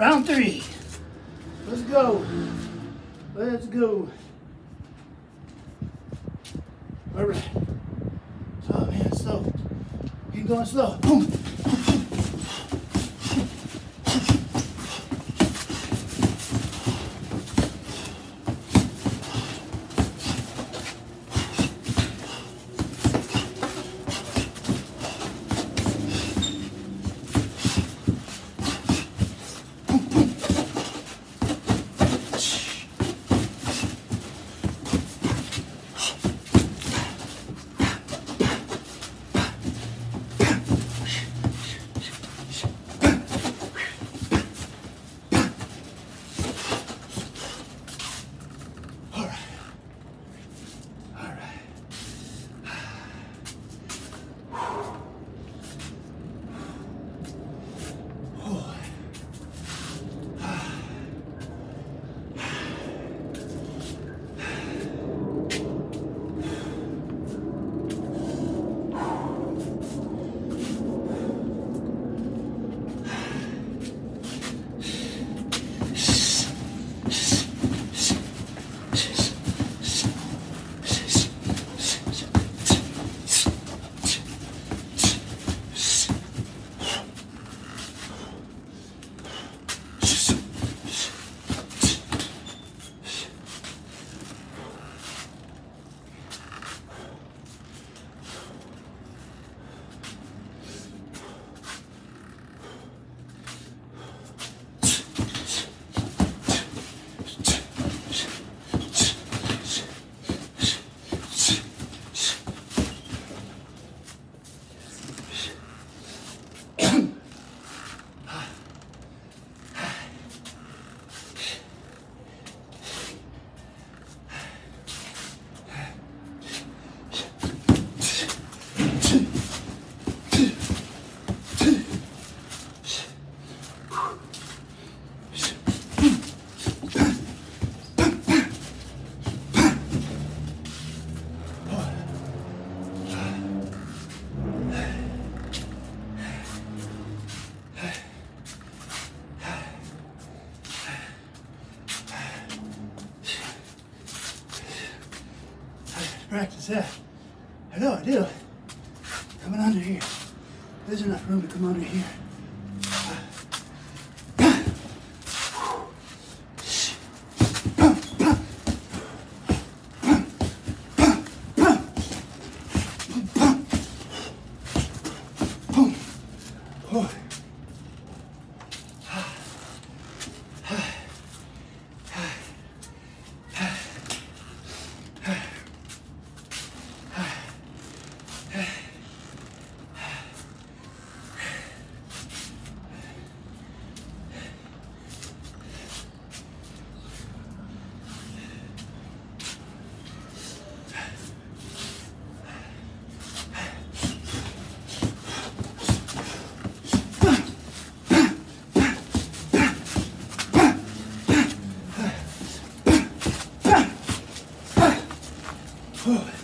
Round three. Let's go. Let's go. All right. Oh man, slow. Keep going slow. Boom. practice that. I know I do. Coming under here. There's enough room to come under here. Oh. Whew.